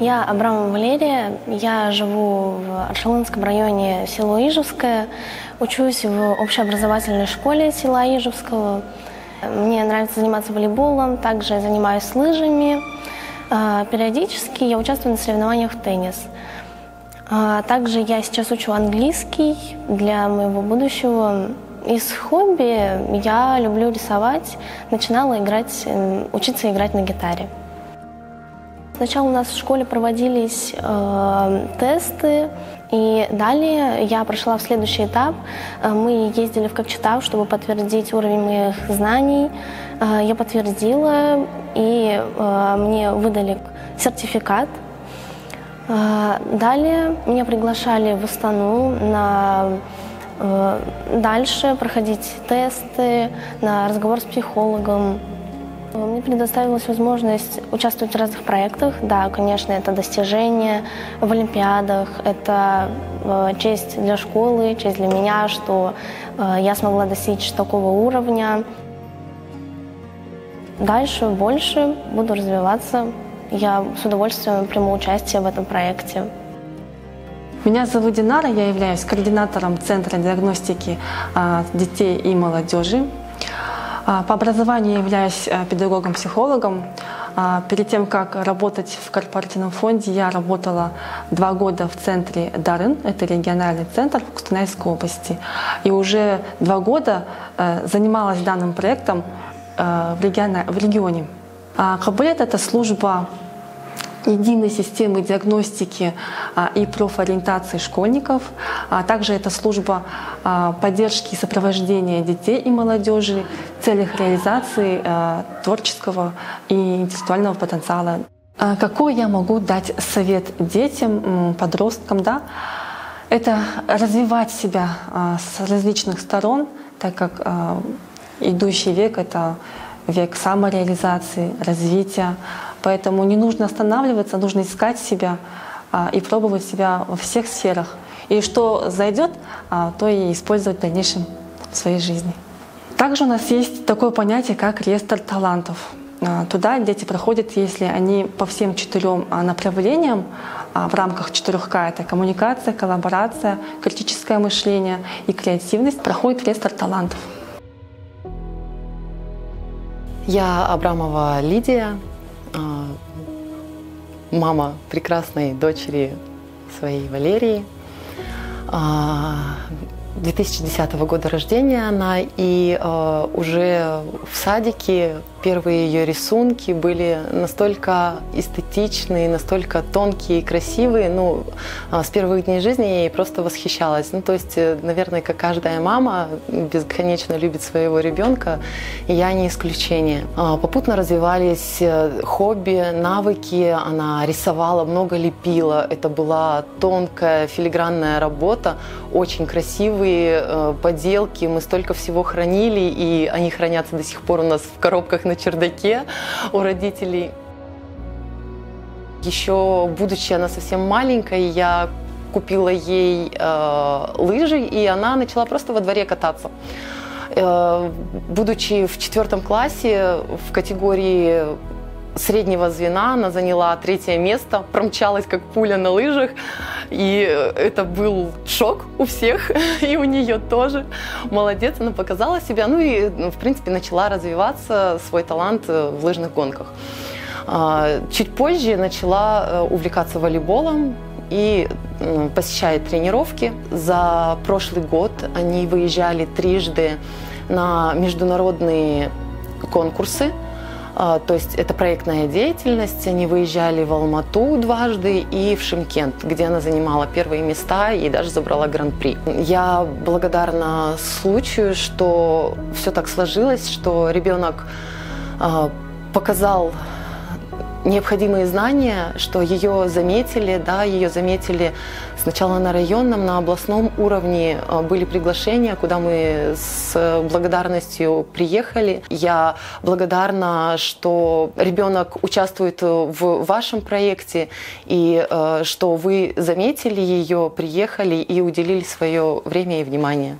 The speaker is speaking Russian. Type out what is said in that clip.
Я Абрамова Валерия, я живу в Аршалынском районе село Ижевское, учусь в общеобразовательной школе села Ижевского. Мне нравится заниматься волейболом, также занимаюсь лыжами. А, периодически я участвую на соревнованиях в теннис. А, также я сейчас учу английский для моего будущего. Из хобби я люблю рисовать, начинала играть, учиться играть на гитаре. Сначала у нас в школе проводились э, тесты, и далее я прошла в следующий этап. Э, мы ездили в Кокчетав, чтобы подтвердить уровень моих знаний. Э, я подтвердила, и э, мне выдали сертификат. Далее меня приглашали в Астану на дальше проходить тесты, на разговор с психологом. Мне предоставилась возможность участвовать в разных проектах. Да, конечно, это достижение в Олимпиадах, это э, честь для школы, честь для меня, что э, я смогла достичь такого уровня. Дальше больше буду развиваться. Я с удовольствием приму участие в этом проекте. Меня зовут Динара, я являюсь координатором Центра диагностики детей и молодежи по образованию являюсь э, педагогом-психологом. А, перед тем, как работать в корпоративном фонде, я работала два года в центре Дарын, это региональный центр в Кустанайской области. И уже два года э, занималась данным проектом э, в регионе. А, Кабулет – это служба единой системы диагностики а, и профориентации школьников. А также это служба а, поддержки и сопровождения детей и молодежи в целях реализации творческого и интеллектуального потенциала. Какой я могу дать совет детям, подросткам? Да? Это развивать себя с различных сторон, так как идущий век — это век самореализации, развития, Поэтому не нужно останавливаться, нужно искать себя а, и пробовать себя во всех сферах. И что зайдет, а, то и использовать в дальнейшем в своей жизни. Также у нас есть такое понятие, как реестр талантов. А, туда дети проходят, если они по всем четырем направлениям в рамках 4К это коммуникация, коллаборация, критическое мышление и креативность, проходит реестр талантов. Я Абрамова Лидия, мама прекрасной дочери своей Валерии. А, 2010 года рождения она, и э, уже в садике первые ее рисунки были настолько эстетичные, настолько тонкие и красивые. Ну, э, с первых дней жизни я ей просто восхищалась. Ну, то есть, э, наверное, как каждая мама бесконечно любит своего ребенка, и я не исключение. Э, попутно развивались э, хобби, навыки. Она рисовала, много лепила. Это была тонкая филигранная работа, очень красивые э, поделки, мы столько всего хранили, и они хранятся до сих пор у нас в коробках на чердаке у родителей. Еще будучи она совсем маленькой, я купила ей э, лыжи, и она начала просто во дворе кататься. Э, будучи в четвертом классе в категории среднего звена она заняла третье место, промчалась как пуля на лыжах. И это был шок у всех, и у нее тоже. Молодец, она показала себя. Ну и, в принципе, начала развиваться свой талант в лыжных гонках. А, чуть позже начала э, увлекаться волейболом и посещает тренировки. За прошлый год они выезжали трижды на международные конкурсы – то есть это проектная деятельность. Они выезжали в Алмату дважды и в Шимкент, где она занимала первые места и даже забрала гран-при. Я благодарна случаю, что все так сложилось, что ребенок а, показал необходимые знания, что ее заметили, да, ее заметили сначала на районном, на областном уровне а, были приглашения, куда мы с благодарностью приехали. Я благодарна, что ребенок участвует в вашем проекте и а, что вы заметили ее, приехали и уделили свое время и внимание.